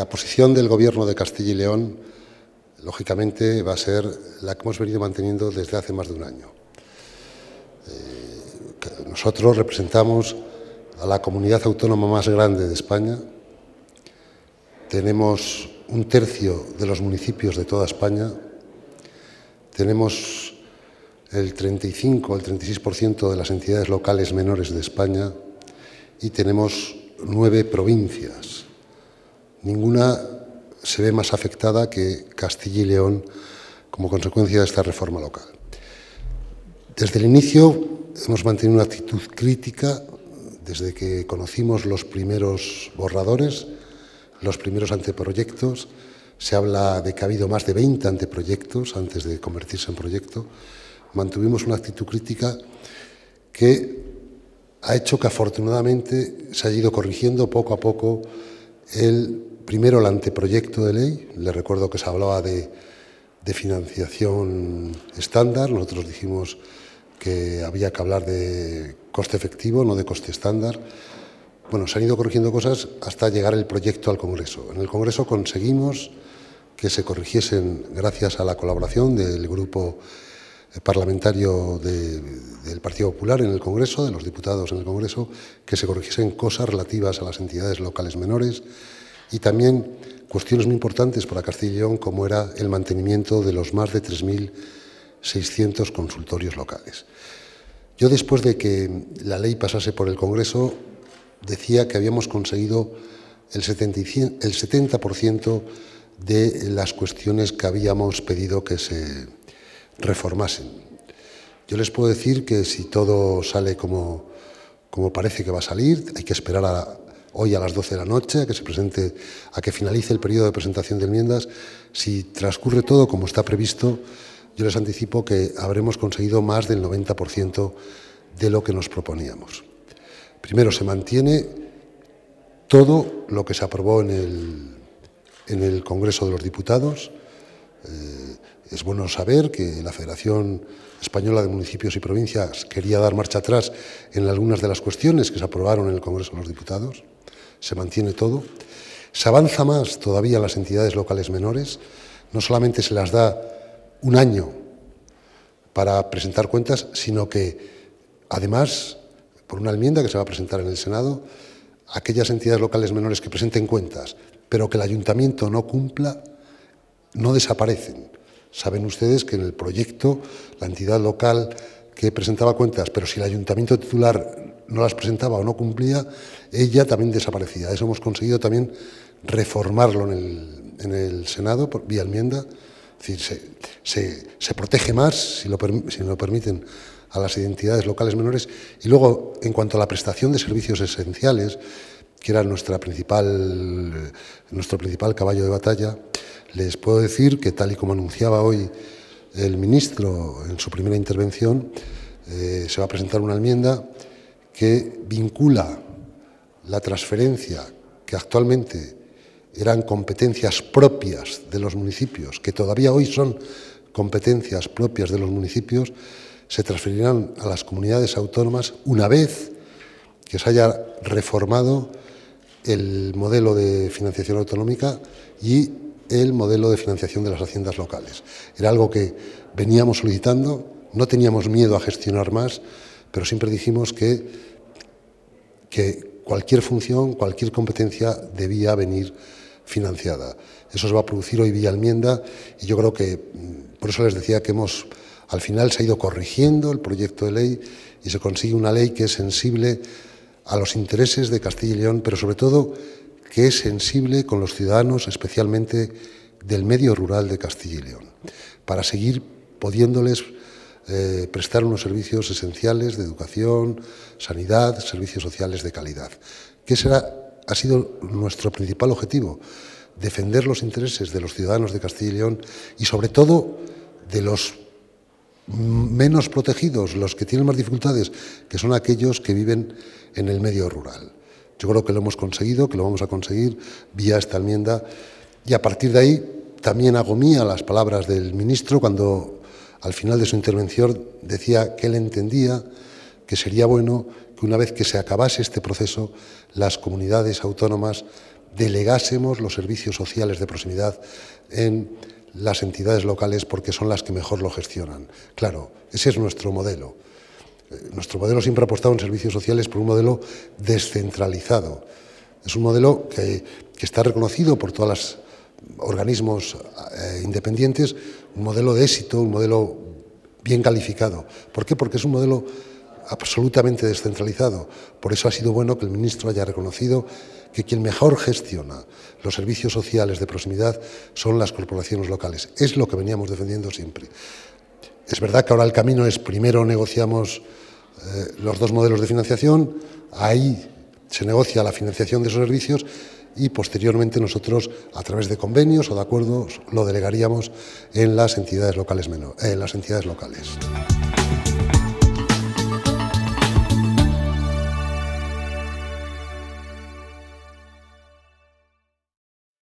la posición del Gobierno de Castilla y León, lógicamente, va a ser la que hemos venido manteniendo desde hace más de un año. Eh, nosotros representamos a la comunidad autónoma más grande de España. Tenemos un tercio de los municipios de toda España. Tenemos el 35 o el 36% de las entidades locales menores de España y tenemos nueve provincias. Ninguna se ve más afectada que Castilla y León como consecuencia de esta reforma local. Desde el inicio hemos mantenido una actitud crítica desde que conocimos los primeros borradores, los primeros anteproyectos. Se habla de que ha habido más de 20 anteproyectos antes de convertirse en proyecto. Mantuvimos una actitud crítica que ha hecho que afortunadamente se haya ido corrigiendo poco a poco el primero el anteproyecto de ley. Le recuerdo que se hablaba de, financiación estándar. Nosotros dijimos que había que hablar de coste efectivo, no de coste estándar. Bueno, se han ido corrigiendo cosas hasta llegar el proyecto al Congreso. En el Congreso conseguimos que se corrigiesen, gracias a la colaboración del grupo parlamentario del Partido Popular en el Congreso, de los diputados en el Congreso, que se corrigiesen cosas relativas a las entidades locales menores y también cuestiones muy importantes para Castilla y León, como era el mantenimiento de los más de 3.600 consultorios locales. Yo, después de que la ley pasase por el Congreso, decía que habíamos conseguido el 70% de las cuestiones que habíamos pedido que se reformasen. Yo les puedo decir que si todo sale como, como parece que va a salir, hay que esperar hoy a las 12 de la noche a que se presente, a que finalice el periodo de presentación de enmiendas. Si transcurre todo como está previsto, yo les anticipo que habremos conseguido más del 90% de lo que nos proponíamos. Primero, se mantiene todo lo que se aprobó en el, en el Congreso de los Diputados. Es bueno saber que la Federación Española de Municipios y Provincias quería dar marcha atrás en algunas de las cuestiones que se aprobaron en el Congreso de los Diputados. Se mantiene todo. Se avanza más todavía a las entidades locales menores. No solamente se las da un año para presentar cuentas, sino que además, por una enmienda que se va a presentar en el Senado, aquellas entidades locales menores que presenten cuentas, pero que el ayuntamiento no cumpla, no desaparecen Saben ustedes que en el proyecto la entidad local que presentaba cuentas, pero si el ayuntamiento titular no las presentaba o no cumplía, ella también desaparecía. Eso hemos conseguido también reformarlo en el, Senado por vía enmienda. Es decir, se, protege más, si lo, si lo permiten, a las identidades locales menores. Y luego, en cuanto a la prestación de servicios esenciales, que era nuestra principal, nuestro principal caballo de batalla, les puedo decir que, tal y como anunciaba hoy el ministro en su primera intervención, eh, se va a presentar una enmienda que vincula la transferencia que actualmente eran competencias propias de los municipios, que todavía hoy son competencias propias de los municipios, se transferirán a las comunidades autónomas una vez que se haya reformado el modelo de financiación autonómica y el modelo de financiación de las haciendas locales. Era algo que veníamos solicitando, no teníamos miedo a gestionar más, pero siempre dijimos que, que cualquier función, cualquier competencia debía venir financiada. Eso se va a producir hoy vía enmienda y yo creo que, mm, por eso les decía que hemos, al final se ha ido corrigiendo el proyecto de ley y se consigue una ley que es sensible a los intereses de Castilla y León, pero sobre todo que es sensible con los ciudadanos, especialmente del medio rural de Castilla y León, para seguir pudiéndoles eh, prestar unos servicios esenciales de educación, sanidad, servicios sociales de calidad. Que será, ha sido nuestro principal objetivo, defender los intereses de los ciudadanos de Castilla y León y sobre todo de los menos protegidos, los que tienen más dificultades, que son aquellos que viven en el medio rural. Yo creo que lo hemos conseguido, que lo vamos a conseguir vía esta enmienda y a partir de ahí también hago mía las palabras del ministro cuando al final de su intervención decía que él entendía que sería bueno que una vez que se acabase este proceso las comunidades autónomas delegásemos los servicios sociales de proximidad en las entidades locales porque son las que mejor lo gestionan. Claro, ese es nuestro modelo. Eh, nuestro modelo siempre ha apostado en servicios sociales por un modelo descentralizado. Es un modelo que, está reconocido por todos los organismos eh, independientes, un modelo de éxito, un modelo bien calificado. ¿Por qué? Porque es un modelo absolutamente descentralizado. Por eso ha sido bueno que el ministro haya reconocido que quien mejor gestiona los servicios sociales de proximidad son las corporaciones locales. Es lo que veníamos defendiendo siempre. Es verdad que ahora el camino es primero negociamos eh, los dos modelos de financiación, ahí se negocia la financiación de esos servicios y posteriormente nosotros a través de convenios o de acuerdos lo delegaríamos en las entidades locales en las entidades locales.